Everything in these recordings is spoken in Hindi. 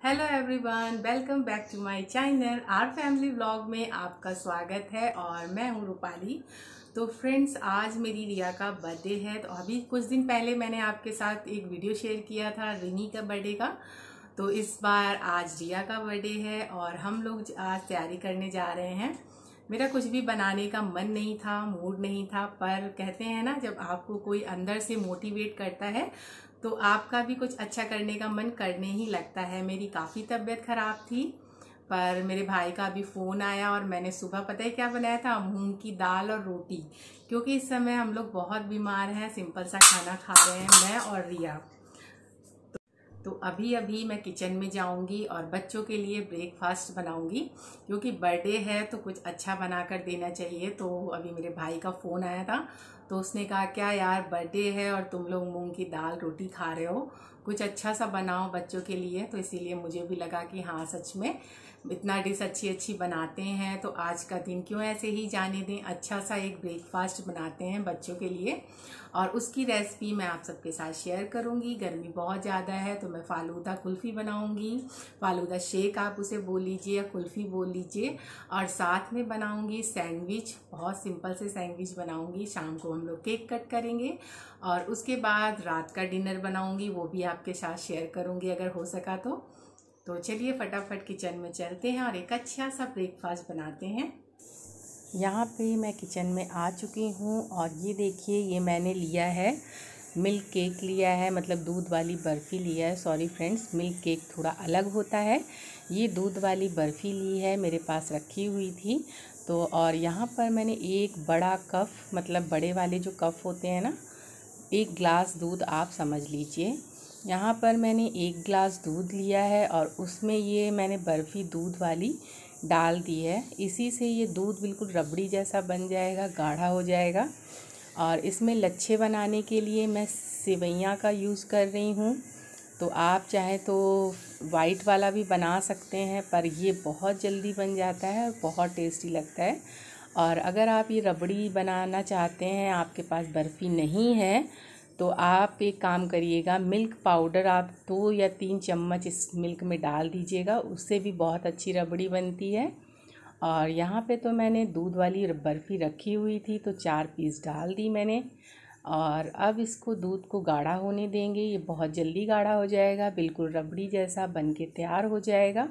Hello everyone welcome back to my channel our family vlog में आपका स्वागत है और मैं हूँ रूपाली। तो फ्रेंड्स आज मेरी रिया का बर्थडे है। तो अभी कुछ दिन पहले मैंने आपके साथ एक वीडियो शेयर किया था, रिनी का बर्थडे का। तो इस बार आज रिया का बर्थडे है और हम लोग आज तैयारी करने जा रहे हैं। मेरा कुछ भी बनाने का मन नहीं था मूड नहीं था, पर कहते हैं ना, जब आपको कोई अंदर से मोटिवेट करता है तो आपका भी कुछ अच्छा करने का मन करने ही लगता है। मेरी काफ़ी तबीयत ख़राब थी, पर मेरे भाई का अभी फ़ोन आया और मैंने सुबह पता है क्या बनाया था? मूंग की दाल और रोटी। क्योंकि इस समय हम लोग बहुत बीमार हैं, सिंपल सा खाना खा रहे हैं, मैं और रिया। तो अभी अभी मैं किचन में जाऊँगी और बच्चों के लिए ब्रेकफास्ट बनाऊँगी। क्योंकि बर्थडे है तो कुछ अच्छा बना कर देना चाहिए। तो अभी मेरे भाई का फ़ोन आया था तो उसने कहा, क्या यार, बर्थडे है और तुम लोग मूंग की दाल रोटी खा रहे हो? कुछ अच्छा सा बनाओ बच्चों के लिए। तो इसीलिए मुझे भी लगा कि हाँ सच में इतना डिश अच्छी अच्छी बनाते हैं तो आज का दिन क्यों ऐसे ही जाने दें? अच्छा सा एक ब्रेकफास्ट बनाते हैं बच्चों के लिए। और उसकी रेसिपी मैं आप सबके साथ शेयर करूँगी। गर्मी बहुत ज़्यादा है तो मैं फालूदा कुल्फ़ी बनाऊँगी। फालूदा शेक आप उसे बोल लीजिए या कुल्फ़ी बोल लीजिए। और साथ में बनाऊँगी सैंडविच बहुत सिंपल से सैंडविच बनाऊँगी। शाम को हम लोग केक कट करेंगे और उसके बाद रात का डिनर बनाऊँगी, वो भी आपके साथ शेयर करूँगी अगर हो सका तो। तो चलिए फटाफट किचन में चलते हैं और एक अच्छा सा ब्रेकफास्ट बनाते हैं। यहाँ पे मैं किचन में आ चुकी हूँ और ये देखिए, ये मैंने लिया है मिल्क केक लिया है मतलब दूध वाली बर्फ़ी लिया है। सॉरी फ्रेंड्स मिल्क केक थोड़ा अलग होता है। ये दूध वाली बर्फ़ी ली है, मेरे पास रखी हुई थी। तो और यहाँ पर मैंने एक बड़ा कप मतलब बड़े वाले जो कप होते हैं ना, एक ग्लास दूध आप समझ लीजिए। यहाँ पर मैंने एक ग्लास दूध लिया है और उसमें ये मैंने बर्फ़ी दूध वाली डाल दी है। इसी से ये दूध बिल्कुल रबड़ी जैसा बन जाएगा, गाढ़ा हो जाएगा। और इसमें लच्छे बनाने के लिए मैं सेवैयाँ का यूज़ कर रही हूँ। तो आप चाहें तो वाइट वाला भी बना सकते हैं, पर ये बहुत जल्दी बन जाता है और बहुत टेस्टी लगता है। और अगर आप ये रबड़ी बनाना चाहते हैं, आपके पास बर्फ़ी नहीं है तो आप एक काम करिएगा मिल्क पाउडर आप दो या तीन चम्मच इस मिल्क में डाल दीजिएगा, उससे भी बहुत अच्छी रबड़ी बनती है। और यहाँ पे तो मैंने दूध वाली बर्फ़ी रखी हुई थी तो चार पीस डाल दी मैंने। और अब इसको दूध को गाढ़ा होने देंगे। ये बहुत जल्दी गाढ़ा हो जाएगा, बिल्कुल रबड़ी जैसा बन के तैयार हो जाएगा।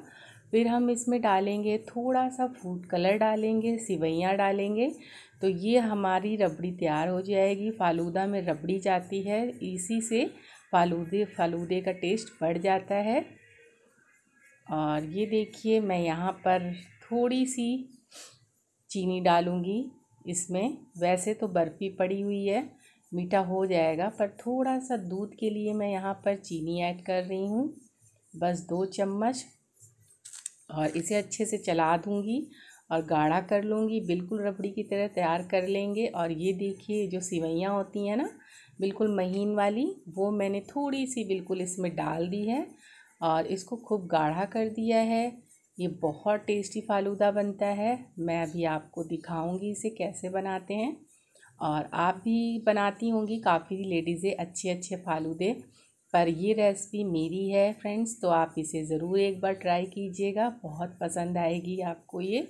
फिर हम इसमें डालेंगे थोड़ा सा फ़ूड कलर डालेंगे सिवैयाँ डालेंगे। तो ये हमारी रबड़ी तैयार हो जाएगी। फालूदा में रबड़ी जाती है, इसी से फालूदे फालूदे का टेस्ट बढ़ जाता है। और ये देखिए, मैं यहाँ पर थोड़ी सी चीनी डालूँगी इसमें। वैसे तो बर्फ़ी पड़ी हुई है। मीठा हो जाएगा, पर थोड़ा सा दूध के लिए मैं यहाँ पर चीनी ऐड कर रही हूँ। बस दो चम्मच। और इसे अच्छे से चला दूँगी और गाढ़ा कर लूँगी। बिल्कुल रबड़ी की तरह तैयार कर लेंगे। और ये देखिए, जो सिवैयाँ होती हैं ना, बिल्कुल महीन वाली, वो मैंने थोड़ी सी बिल्कुल इसमें डाल दी है और इसको खूब गाढ़ा कर दिया है। ये बहुत टेस्टी फालूदा बनता है। मैं अभी आपको दिखाऊँगी इसे कैसे बनाते हैं। और आप भी बनाती होंगी काफ़ी लेडीज़ें अच्छे अच्छे फालूदे। पर ये रेसिपी मेरी है फ्रेंड्स तो आप इसे ज़रूर एक बार ट्राई कीजिएगा, बहुत पसंद आएगी आपको ये।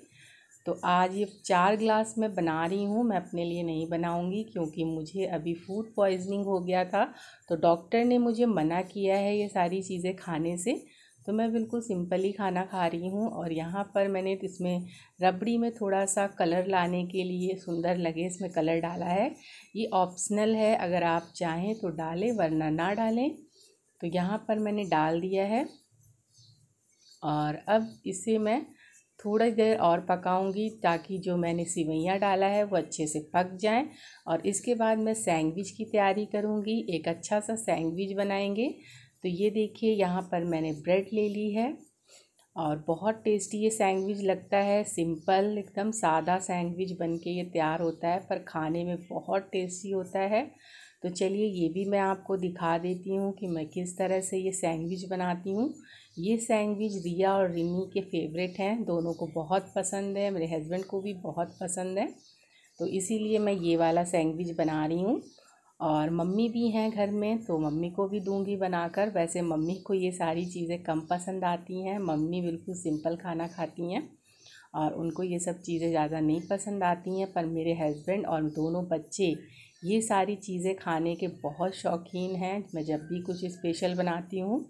तो आज ये चार ग्लास मैं बना रही हूँ, मैं अपने लिए नहीं बनाऊँगी क्योंकि मुझे अभी फ़ूड पॉइजनिंग हो गया था। तो डॉक्टर ने मुझे मना किया है ये सारी चीज़ें खाने से। तो मैं बिल्कुल सिंपल ही खाना खा रही हूँ और यहाँ पर मैंने इसमें रबड़ी में थोड़ा सा कलर लाने के लिए सुंदर लगे इसमें कलर डाला है। ये ऑप्शनल है, अगर आप चाहें तो डालें, वरना ना डालें। तो यहाँ पर मैंने डाल दिया है। और अब इसे मैं थोड़ी देर और पकाऊँगी ताकि जो मैंने सिवैयाँ डाला है वो अच्छे से पक जाएँ। और इसके बाद मैं सैंडविच की तैयारी करूँगी। एक अच्छा सा सैंडविच बनाएँगे। तो ये देखिए, यहाँ पर मैंने ब्रेड ले ली है और बहुत टेस्टी ये सैंडविच लगता है। सिंपल, एकदम सादा सैंडविच बन के ये तैयार होता है, पर खाने में बहुत टेस्टी होता है। तो चलिए, ये भी मैं आपको दिखा देती हूँ कि मैं किस तरह से ये सैंडविच बनाती हूँ। ये सैंडविच रिया और रिमी के फेवरेट हैं। दोनों को बहुत पसंद है, मेरे हस्बैंड को भी बहुत पसंद है। तो इसीलिए मैं ये वाला सैंडविच बना रही हूँ। और मम्मी भी हैं घर में तो मम्मी को भी दूँगी बनाकर। वैसे मम्मी को ये सारी चीज़ें कम पसंद आती हैं। मम्मी बिल्कुल सिंपल खाना खाती हैं और उनको ये सब चीज़ें ज़्यादा नहीं पसंद आती हैं। पर मेरे हस्बैंड और दोनों बच्चे ये सारी चीज़ें खाने के बहुत शौकीन हैं। मैं जब भी कुछ स्पेशल बनाती हूँ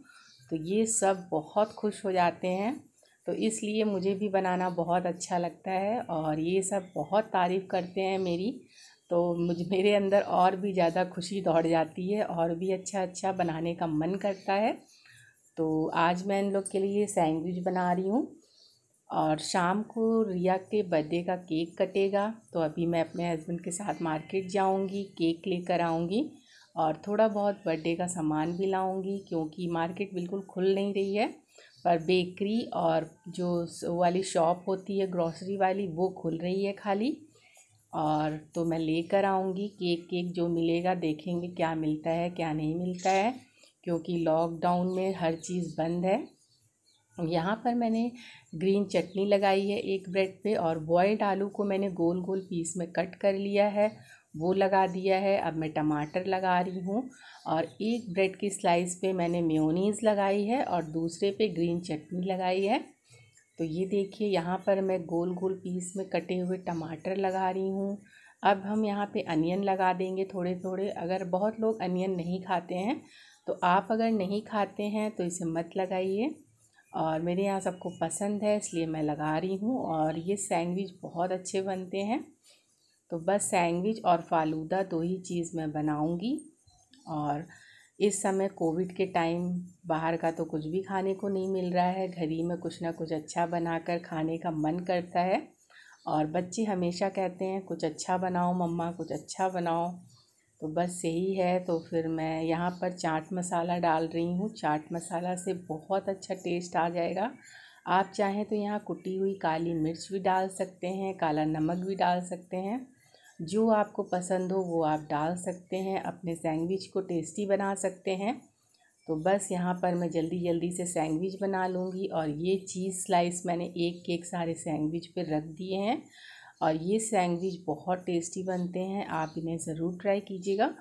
तो ये सब बहुत खुश हो जाते हैं। तो इसलिए मुझे भी बनाना बहुत अच्छा लगता है और ये सब बहुत तारीफ़ करते हैं मेरी। तो मुझ, मेरे अंदर और भी ज़्यादा खुशी दौड़ जाती है और भी अच्छा अच्छा बनाने का मन करता है। तो आज मैं इन लोग के लिए सैंडविच बना रही हूँ और शाम को रिया के बर्थडे का केक कटेगा तो अभी मैं अपने हस्बैंड के साथ मार्केट जाऊँगी, केक लेकर आऊँगी और थोड़ा बहुत बर्थडे का सामान भी लाऊँगी क्योंकि मार्केट बिल्कुल खुल नहीं रही है। पर बेकरी और जो वाली शॉप होती है, ग्रॉसरी वाली, वो खुल रही है खाली। और तो मैं लेकर आऊँगी केक केक जो मिलेगा, देखेंगे क्या मिलता है, क्या नहीं मिलता है, क्योंकि लॉकडाउन में हर चीज़ बंद है। यहाँ पर मैंने ग्रीन चटनी लगाई है एक ब्रेड पे और बॉयल्ड आलू को मैंने गोल गोल पीस में कट कर लिया है, वो लगा दिया है। अब मैं टमाटर लगा रही हूँ और एक ब्रेड की स्लाइस पे मैंने मेयोनीज़ लगाई है और दूसरे पे ग्रीन चटनी लगाई है। तो ये देखिए, यहाँ पर मैं गोल गोल पीस में कटे हुए टमाटर लगा रही हूँ। अब हम यहाँ पे अनियन लगा देंगे थोड़े थोड़े अगर बहुत लोग अनियन नहीं खाते हैं तो आप अगर नहीं खाते हैं तो इसे मत लगाइए। और मेरे यहाँ सबको पसंद है, इसलिए मैं लगा रही हूँ। और ये सैंडविच बहुत अच्छे बनते हैं। तो बस सैंडविच और फालूदा दो ही चीज़ मैं बनाऊँगी। और इस समय कोविड के टाइम बाहर का तो कुछ भी खाने को नहीं मिल रहा है। घर ही में कुछ ना कुछ अच्छा बनाकर खाने का मन करता है। और बच्चे हमेशा कहते हैं, कुछ अच्छा बनाओ मम्मा, कुछ अच्छा बनाओ। तो बस यही है। तो फिर मैं यहाँ पर चाट मसाला डाल रही हूँ। चाट मसाला से बहुत अच्छा टेस्ट आ जाएगा। आप चाहें तो यहाँ कुटी हुई काली मिर्च भी डाल सकते हैं, काला नमक भी डाल सकते हैं। जो आपको पसंद हो वो आप डाल सकते हैं, अपने सैंडविच को टेस्टी बना सकते हैं। तो बस यहाँ पर मैं जल्दी जल्दी से सैंडविच बना लूँगी और ये चीज़ स्लाइस मैंने एक एक सारे सैंडविच पर रख दिए हैं। और ये सैंडविच बहुत टेस्टी बनते हैं, आप इन्हें ज़रूर ट्राई कीजिएगा।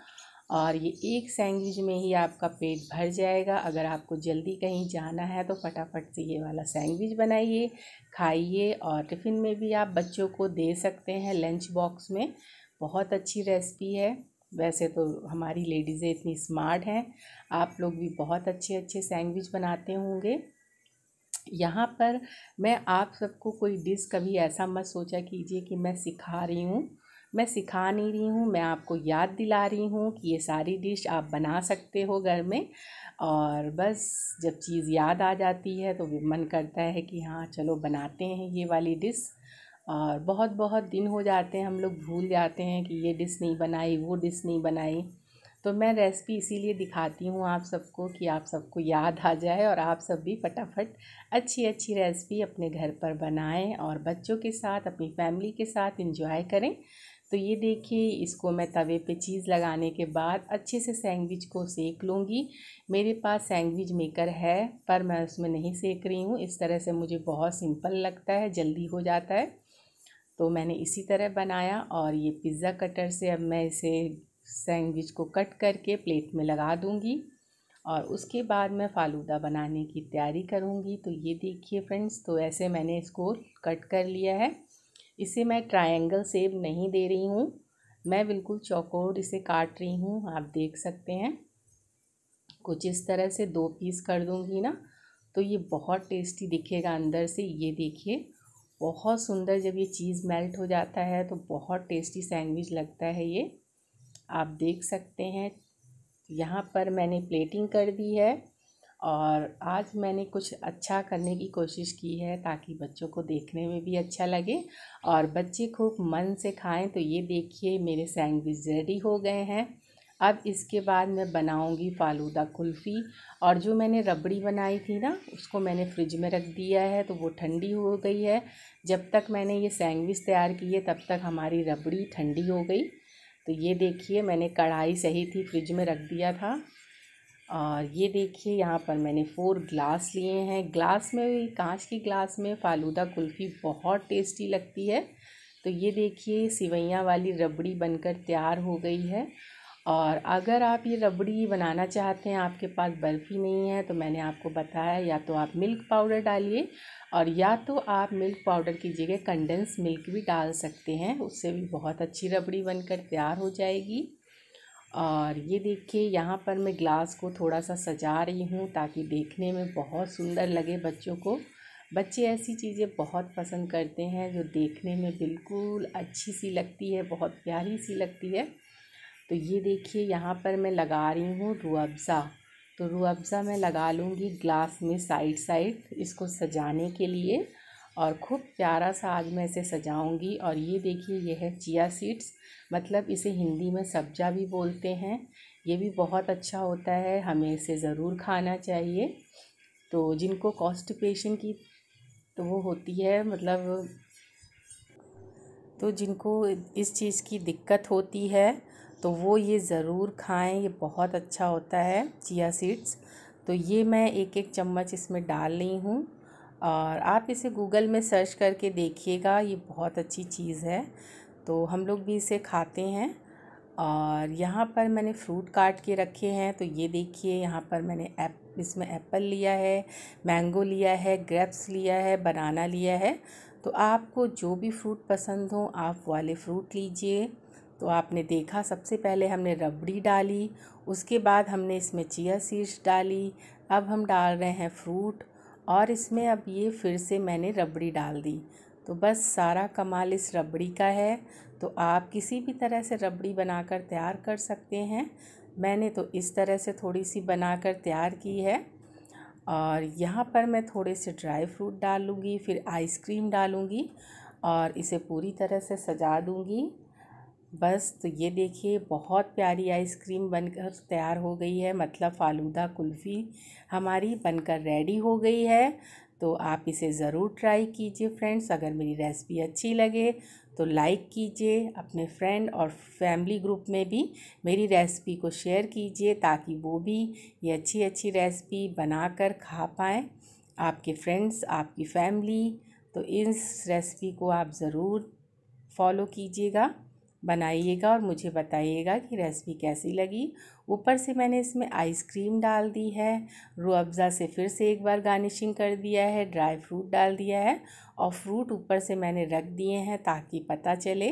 और ये एक सैंडविच में ही आपका पेट भर जाएगा। अगर आपको जल्दी कहीं जाना है तो फटाफट से ये वाला सैंडविच बनाइए, खाइए और टिफ़िन में भी आप बच्चों को दे सकते हैं लंच बॉक्स में। बहुत अच्छी रेसिपी है। वैसे तो हमारी लेडीज़ें इतनी स्मार्ट हैं। आप लोग भी बहुत अच्छे अच्छे सैंडविच बनाते होंगे। यहाँ पर मैं आप सबको कोई डिश कभी ऐसा मत सोचा कीजिए कि मैं सिखा रही हूँ। मैं सिखा नहीं रही हूँ, मैं आपको याद दिला रही हूँ कि ये सारी डिश आप बना सकते हो घर में। और बस जब चीज़ याद आ जाती है तो मन करता है कि हाँ चलो बनाते हैं ये वाली डिश। और बहुत बहुत दिन हो जाते हैं, हम लोग भूल जाते हैं कि ये डिश नहीं बनाई, वो डिश नहीं बनाई। तो मैं रेसिपी इसीलिए दिखाती हूँ आप सबको कि आप सबको याद आ जाए और आप सब भी फटाफट अच्छी अच्छी रेसिपी अपने घर पर बनाएँ और बच्चों के साथ, अपनी फैमिली के साथ इंजॉय करें। तो ये देखिए, इसको मैं तवे पे चीज़ लगाने के बाद अच्छे से सैंडविच को सेक लूँगी। मेरे पास सैंडविच मेकर है, पर मैं उसमें नहीं सेक रही हूँ। इस तरह से मुझे बहुत सिंपल लगता है, जल्दी हो जाता है। तो मैंने इसी तरह बनाया और ये पिज़्ज़ा कटर से अब मैं इसे सैंडविच को कट करके प्लेट में लगा दूँगी और उसके बाद मैं फ़ालूदा बनाने की तैयारी करूँगी। तो ये देखिए फ्रेंड्स तो ऐसे मैंने इसको कट कर लिया है। इसे मैं ट्रायंगल सेप नहीं दे रही हूँ। मैं बिल्कुल चौकोर इसे काट रही हूँ, आप देख सकते हैं। कुछ इस तरह से दो पीस कर दूँगी ना तो ये बहुत टेस्टी दिखेगा अंदर से। ये देखिए, बहुत सुंदर जब ये चीज़ मेल्ट हो जाता है तो बहुत टेस्टी सैंडविच लगता है ये। आप देख सकते हैं, यहाँ पर मैंने प्लेटिंग कर दी है। और आज मैंने कुछ अच्छा करने की कोशिश की है ताकि बच्चों को देखने में भी अच्छा लगे और बच्चे खूब मन से खाएँ। तो ये देखिए, मेरे सैंडविच रेडी हो गए हैं। अब इसके बाद मैं बनाऊँगी फालूदा कुल्फ़ी और जो मैंने रबड़ी बनाई थी ना, उसको मैंने फ्रिज में रख दिया है तो वो ठंडी हो गई है। जब तक मैंने ये सैंडविच तैयार किए तब तक हमारी रबड़ी ठंडी हो गई। तो ये देखिए, मैंने कढ़ाई सही थी फ्रिज में रख दिया था। और ये देखिए, यहाँ पर मैंने फ़ोर ग्लास लिए हैं। ग्लास में, कांच की ग्लास में फ़ालूदा कुल्फ़ी बहुत टेस्टी लगती है। तो ये देखिए, सिवैयाँ वाली रबड़ी बनकर तैयार हो गई है। और अगर आप ये रबड़ी बनाना चाहते हैं, आपके पास बर्फ़ी नहीं है तो मैंने आपको बताया, या तो आप मिल्क पाउडर डालिए और या तो आप मिल्क पाउडर की जगह कंडेंस मिल्क भी डाल सकते हैं। उससे भी बहुत अच्छी रबड़ी बनकर तैयार हो जाएगी। और ये देखिए, यहाँ पर मैं ग्लास को थोड़ा सा सजा रही हूँ ताकि देखने में बहुत सुंदर लगे बच्चों को। बच्चे ऐसी चीज़ें बहुत पसंद करते हैं जो देखने में बिल्कुल अच्छी सी लगती है, बहुत प्यारी सी लगती है। तो ये देखिए, यहाँ पर मैं लगा रही हूँ रूअफ़ज़ा। तो रूअफ़ज़ा मैं लगा लूँगी ग्लास में साइड साइड इसको सजाने के लिए। और खूब प्यारा सा आज मैं इसे सजाऊँगी। और ये देखिए, ये है चिया सीड्स। मतलब इसे हिंदी में सब्जा भी बोलते हैं। ये भी बहुत अच्छा होता है, हमें इसे ज़रूर खाना चाहिए। तो जिनको कॉन्स्टिपेशन की तो वो होती है मतलब तो जिनको इस चीज़ की दिक्कत होती है तो वो ये ज़रूर खाएँ। ये बहुत अच्छा होता है चिया सीड्स। तो ये मैं एक एक चम्मच इसमें डाल रही हूँ। और आप इसे गूगल में सर्च करके देखिएगा, ये बहुत अच्छी चीज़ है। तो हम लोग भी इसे खाते हैं और यहाँ पर मैंने फ्रूट काट के रखे हैं तो ये देखिए, यहाँ पर मैंने एप इसमें एप्पल लिया है, मैंगो लिया है, ग्रेप्स लिया है, बनाना लिया है। तो आपको जो भी फ्रूट पसंद हो, आप वाले फ्रूट लीजिए। तो आपने देखा, सबसे पहले हमने रबड़ी डाली, उसके बाद हमने इसमें चिया सीड्स डाली। अब हम डाल रहे हैं फ्रूट और इसमें अब ये फिर से मैंने रबड़ी डाल दी। तो बस सारा कमाल इस रबड़ी का है। तो आप किसी भी तरह से रबड़ी बनाकर तैयार कर सकते हैं। मैंने तो इस तरह से थोड़ी सी बनाकर तैयार की है। और यहाँ पर मैं थोड़े से ड्राई फ्रूट डालूँगी, फिर आइसक्रीम डालूँगी और इसे पूरी तरह से सजा दूँगी। बस तो ये देखिए, बहुत प्यारी आइसक्रीम बनकर तैयार हो गई है। मतलब फ़ालूदा कुल्फ़ी हमारी बनकर रेडी हो गई है। तो आप इसे ज़रूर ट्राई कीजिए फ्रेंड्स। अगर मेरी रेसिपी अच्छी लगे तो लाइक कीजिए, अपने फ्रेंड और फैमिली ग्रुप में भी मेरी रेसिपी को शेयर कीजिए ताकि वो भी ये अच्छी अच्छी रेसिपी बनाकर खा पाएँ। आपके फ्रेंड्स, आपकी फैमिली तो इस रेसिपी को आप ज़रूर फॉलो कीजिएगा। बनाइएगा और मुझे बताइएगा कि रेसिपी कैसी लगी। ऊपर से मैंने इसमें आइसक्रीम डाल दी है। रू अफ़ज़ा से फिर से एक बार गार्निशिंग कर दिया है ड्राई फ्रूट डाल दिया है और फ्रूट ऊपर से मैंने रख दिए हैं ताकि पता चले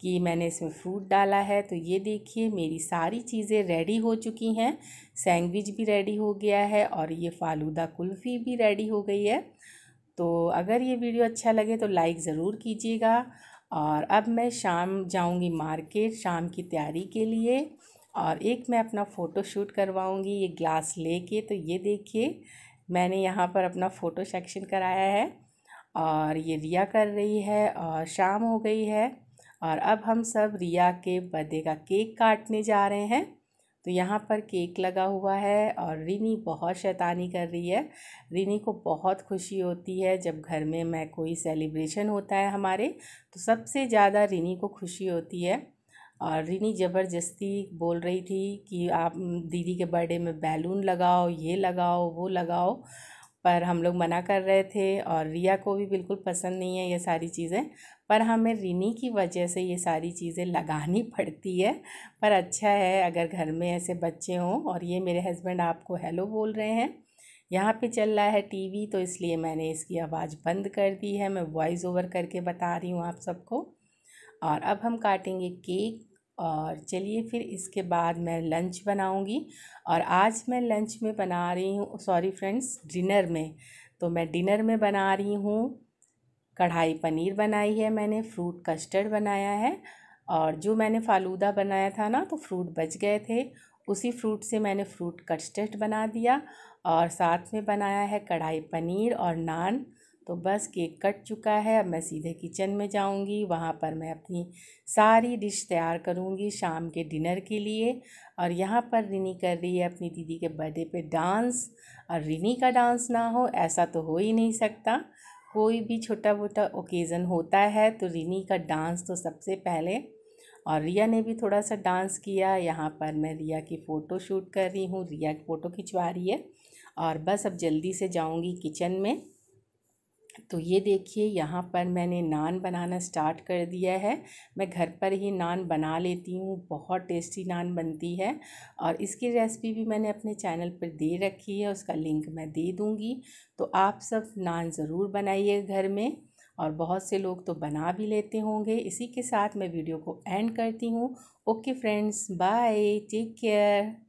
कि मैंने इसमें फ्रूट डाला है। तो ये देखिए, मेरी सारी चीज़ें रेडी हो चुकी हैं। सैंडविच भी रेडी हो गया है और ये फ़ालूदा कुल्फ़ी भी रेडी हो गई है। तो अगर ये वीडियो अच्छा लगे तो लाइक ज़रूर कीजिएगा और अब मैं शाम जाऊँगी मार्केट शाम की तैयारी के लिए और एक मैं अपना फ़ोटो शूट करवाऊँगी, ये ग्लास लेके। तो ये देखिए, मैंने यहाँ पर अपना फ़ोटो सेक्शन कराया है और ये रिया कर रही है और शाम हो गई है और अब हम सब रिया के बर्थडे का केक काटने जा रहे हैं। तो यहाँ पर केक लगा हुआ है और रिनी बहुत शैतानी कर रही है। रिनी को बहुत खुशी होती है जब घर में मैं कोई सेलिब्रेशन होता है हमारे तो सबसे ज़्यादा रिनी को खुशी होती है। और रिनी ज़बरदस्ती बोल रही थी कि आप, दीदी के बर्थडे में बैलून लगाओ, ये लगाओ, वो लगाओ। पर हम लोग मना कर रहे थे और रिया को भी बिल्कुल पसंद नहीं है ये सारी चीज़ें। पर हमें रिनी की वजह से ये सारी चीज़ें लगानी पड़ती है। पर अच्छा है अगर घर में ऐसे बच्चे हों और ये मेरे हस्बैंड आपको हेलो बोल रहे हैं। यहाँ पे चल रहा है टीवी तो इसलिए मैंने इसकी आवाज़ बंद कर दी है। मैं वॉइस ओवर करके बता रही हूँ आप सबको। और अब हम काटेंगे केक। और चलिए फिर इसके बाद मैं लंच बनाऊँगी। और आज मैं लंच में बना रही हूँ सॉरी फ्रेंड्स डिनर में। तो मैं डिनर में बना रही हूँ। कढ़ाई पनीर बनाई है मैंने फ्रूट कस्टर्ड बनाया है। और जो मैंने फ़ालूदा बनाया था ना तो फ्रूट बच गए थे। उसी फ्रूट से मैंने फ्रूट कस्टर्ड बना दिया। और साथ में बनाया है कढ़ाई पनीर और नान। तो बस केक कट चुका है, अब मैं सीधे किचन में जाऊँगी, वहाँ पर मैं अपनी सारी डिश तैयार करूँगी शाम के डिनर के लिए। और यहाँ पर रिनी कर रही है अपनी दीदी के बर्थडे पे डांस। और रिनी का डांस ना हो, ऐसा तो हो ही नहीं सकता। कोई भी छोटा मोटा ओकेज़न होता है तो रिनी का डांस तो सबसे पहले। और रिया ने भी थोड़ा सा डांस किया। यहाँ पर मैं रिया की फ़ोटो शूट कर रही हूँ, रिया की फ़ोटो खिंचवा रही है। और बस अब जल्दी से जाऊँगी किचन में। तो ये देखिए, यहाँ पर मैंने नान बनाना स्टार्ट कर दिया है। मैं घर पर ही नान बना लेती हूँ, बहुत टेस्टी नान बनती है और इसकी रेसिपी भी मैंने अपने चैनल पर दे रखी है, उसका लिंक मैं दे दूँगी। तो आप सब नान ज़रूर बनाइए घर में और बहुत से लोग तो बना भी लेते होंगे। इसी के साथ मैं वीडियो को एंड करती हूँ। Okay friends, bye, take care.